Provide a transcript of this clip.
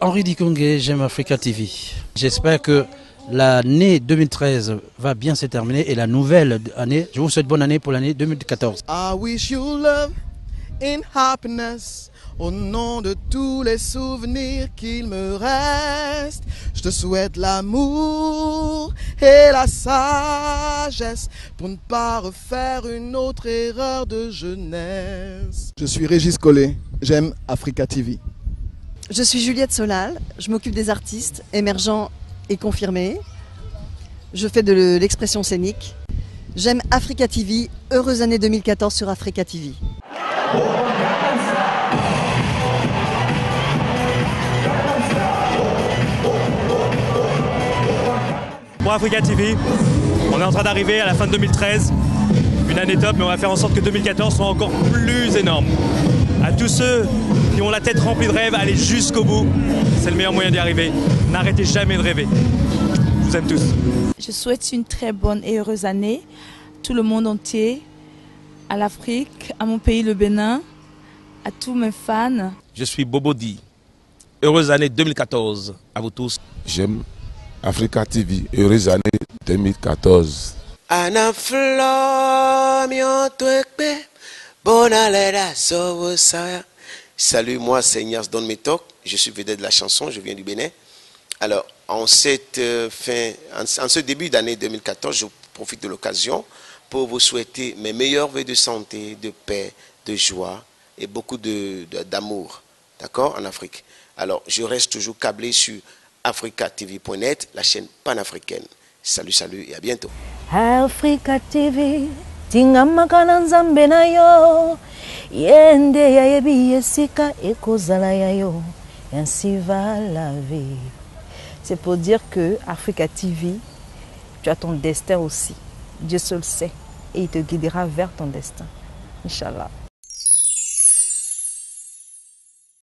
Henri Dikongue, j'aime Africa TV. J'espère que l'année 2013 va bien se terminer et la nouvelle année, je vous souhaite bonne année pour l'année 2014. I wish you love in happiness. Au nom de tous les souvenirs qu'il me reste, je te souhaite l'amour et la sagesse pour ne pas refaire une autre erreur de jeunesse. Je suis Régis Collet, j'aime Africa TV. Je suis Juliette Solal, je m'occupe des artistes émergents et confirmés. Je fais de l'expression scénique. J'aime Africa TV, heureuse année 2014 sur Africa TV. Pour Africa TV, on est en train d'arriver à la fin de 2013. Une année top, mais on va faire en sorte que 2014 soit encore plus énorme. À tous ceux qui ont la tête remplie de rêves, allez jusqu'au bout. C'est le meilleur moyen d'y arriver. N'arrêtez jamais de rêver. Je vous aime tous. Je souhaite une très bonne et heureuse année. Tout le monde entier, à l'Afrique, à mon pays, le Bénin, à tous mes fans. Je suis Bobodi. Heureuse année 2014 à vous tous. J'aime Africa TV. Heureuse année 2014. Salut, moi Ignace Don Metok, je suis vedette de la chanson, je viens du Bénin. Alors, en, euh, ce début d'année 2014, je profite de l'occasion pour vous souhaiter mes meilleurs vœux de santé, de paix, de joie et beaucoup d'amour, d'accord, en Afrique. Alors, je reste toujours câblé sur africatv.net, la chaîne panafricaine. Salut, salut et à bientôt. Africa c'est pour dire que Africa TV tu as ton destin aussi. Dieu seul sait. Et il te guidera vers ton destin. Inch'Allah